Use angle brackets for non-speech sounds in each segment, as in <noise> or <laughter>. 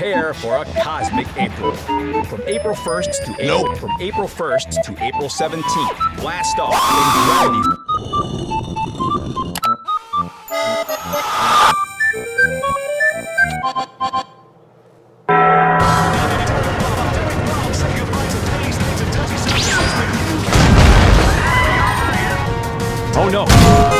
Prepare for a cosmic April. From April 1st to April, Nope. from April 1st to April 17th. Blast off in gravity. Oh no!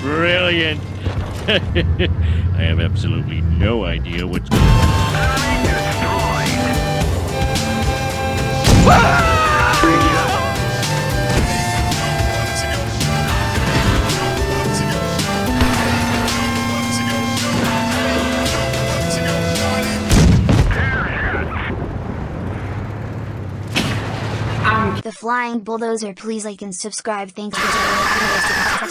Brilliant. <laughs> I have absolutely no idea what's The Flying Bulldozer, please like and subscribe. Thanks for